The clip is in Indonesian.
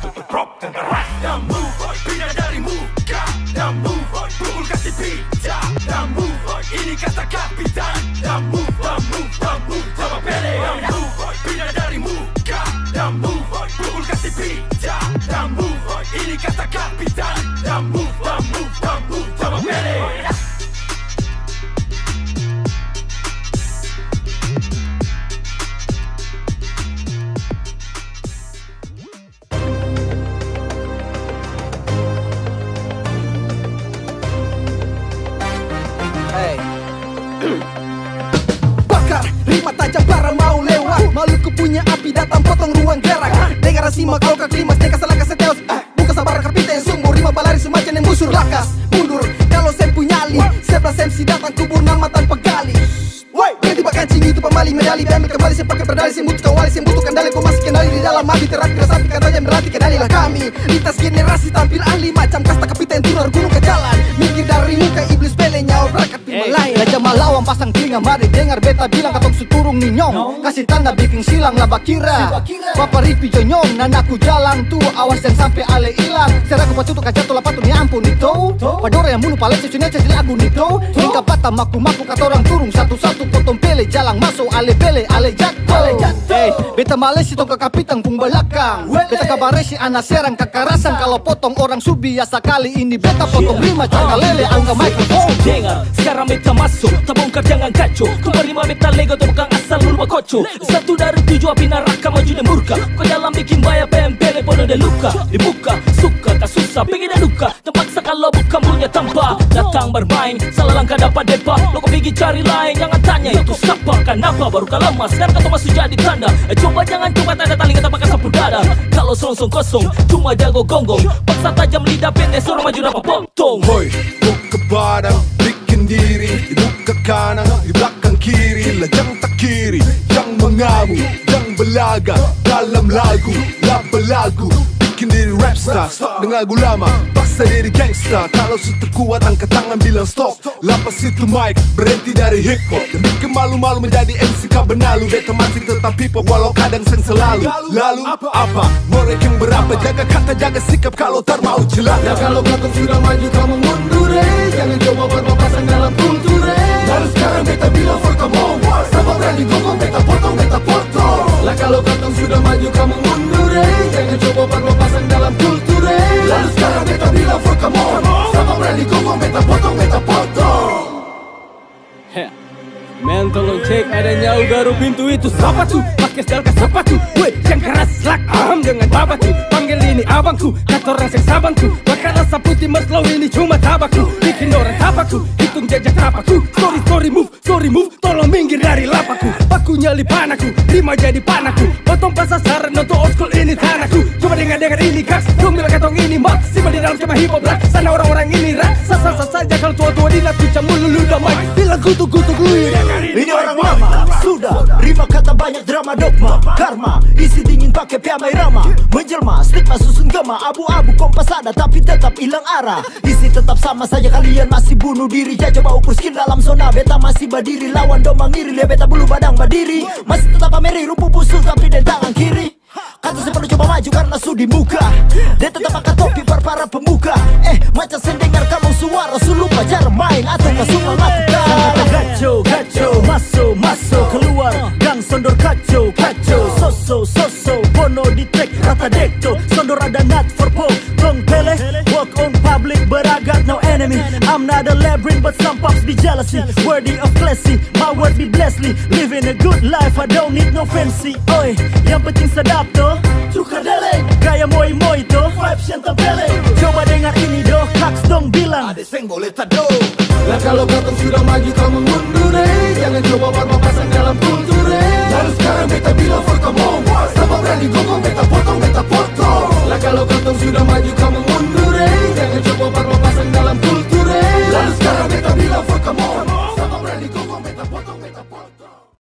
Tutup prop dan keras Dan move Pindah dari muka Dan move Pukul kasih pita Dan move Ini kata kapitan Dan move on Move on Move Coba pele Dan move Pindah dari muka Dan move Pukul kasih pita Dan move Ini kata kapitan Kalau kau klimas Neka salah kasih teos Buka sabar kapiten sungguh. Rima balari semacam yang busur lakas. Mundur kalau saya punya ali Sebelas MC datang kubur nama tanpa gali. Woi, berhenti pak kancing itu pemali medali. Dan kembali saya pakai berdali Saya butuhkan wali, saya butuhkan dalil. Kau masih kendali di dalam hati. Terapi resapi katanya berarti kendalilah kami. Lintas generasi tampil ahli. Macam kasta kapiten turun gunung ke jalan. Mikir dari muka iblis pele nyawa berangkat Himalaya Raja Malawang pasang telinga mari dengar beta bilang katong suturung ninyong Kasih tanda bikin silang laba kira. Papa ripi jonyong nanaku jalan tu. Awas jangan sampai ale hilang Seraku patutu kacato lapatu ni ampun itu Padora yang mulu palet sesunya jadi lagu nito Hingga bata maku-maku kata orang turung Satu-satu. Potong pele jalan masuk ale pele ale jatuh. Hey, beta males itu ke kapitang pung belakang. Beta kabare si anak serang kekerasan Kalau potong orang subi biasa kali ini beta potong lima Caka lele angka microphone. Dengar, sekarang beta masuk Tak bongkar jangan kacau. Kau menerima beta lego tu bukan asal lupa koco Satu dari tujuh api neraka maju dan murka. Kau jalan bikin bayar pempele pono dan luka. Dibuka, suka tak susah Pengen dan duka. Terpaksa kalau bukan punya tanpa Datang bermain, salah langkah dapat depa. Lo kau pergi cari lain, jangan tanya itu siapa. Kenapa? Baru kau lama, sekarang kau masuk jadi tanda. Eh, Coba jangan coba tanda tali kata pakai sapu dada. Kalau selongsong kosong, cuma jago gonggong. Paksa tajam lidah pendek, suruh maju dapat potong. Hoi, buka badan, kanan, di belakang kiri Lajang tak kiri, yang mengamu Yang belaga, dalam lagu Laba lagu, bikin diri rapstar Stop. Dengan lagu lama, paksa diri gangsta Kalau su terkuat, angkat tangan bilang stop. Lapas itu mic, berhenti dari hip hop. Dan bikin malu-malu menjadi MC kau benalu. Beta masih tetap hip hop, walau kadang seng selalu. Lalu, apa? Ngorek yang berapa? Jaga kata, jaga sikap. Kalau tar mau celaka Ya kalau kau sudah maju kamu mundur eh. Jangan coba berpapasan dalam kultur eh cek adanya garu pintu itu. Siapa tuh? Pakai siapa tuh? Weh, yang keras lak aham dengan tuh Panggil ini abangku, kata orang seng sabanku Bakal rasa putih meslow ini cuma tabakku Bikin orang tabaku, hitung jejak tapaku. Sorry sorry move, sorry move, tolong minggir dari lapaku. Paku nyali panaku, terima jadi panaku. Potong pas sasaran untuk old school ini tanahku Dengar ini kaks, bilang katong ini maksimal di dalam skema hip hop Sana orang-orang ini rak, sasa saja kalau tua-tua dilaku camul lulu damai. Bilang kutuk-kutuk lu Ini orang lama, sudah Rima kata banyak drama dogma. Karma, isi dingin pakai piamai rama. Menjelma, stigma susun gema. Abu-abu kompas ada tapi tetap hilang arah. Isi tetap sama saja kalian masih bunuh diri. Ya coba ukur skill dalam zona Beta. Masih berdiri Lawan domang ngiri Lihat beta bulu badang berdiri. Masih tetap pameri rupu busuk tapi dan tangan kiri Kata saya perlu coba maju karena sudi muka. Dia tetap angkat topi para pemuka. Eh macam sendengar kamu suara Su lupa cara main atau kau semua lakukan Kacau, kacau, masuk, masuk Keluar, gang sondor kacau, kacau. Soso, soso, bono di track Rata dekto, sondor ada not a labyrinth but some pops be jealousy. Worthy of classy, my word be blessedly Living a good life, I don't need no fancy. Oi, yang penting sedap toh. Cukadele, gaya moi-moi toh. Vibes yang tempele Coba dengar ini doh, kaks dong bilang. Ada seng boleh tado Lah kalau kau sudah maju kamu mundur eh Jangan coba